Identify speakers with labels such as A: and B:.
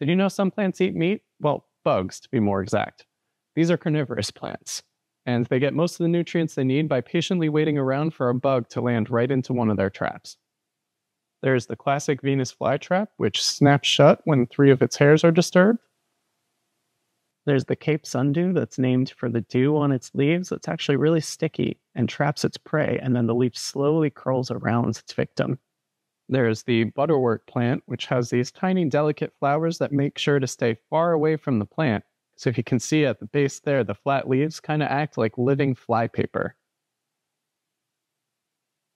A: Did you know some plants eat meat? Well, bugs, to be more exact. These are carnivorous plants, and they get most of the nutrients they need by patiently waiting around for a bug to land right into one of their traps. There's the classic Venus flytrap, which snaps shut when three of its hairs are disturbed. There's the Cape sundew that's named for the dew on its leaves that's actually really sticky and traps its prey, and then the leaf slowly curls around its victim. There's the butterwort plant, which has these tiny, delicate flowers that make sure to stay far away from the plant. So if you can see at the base there, the flat leaves kind of act like living flypaper.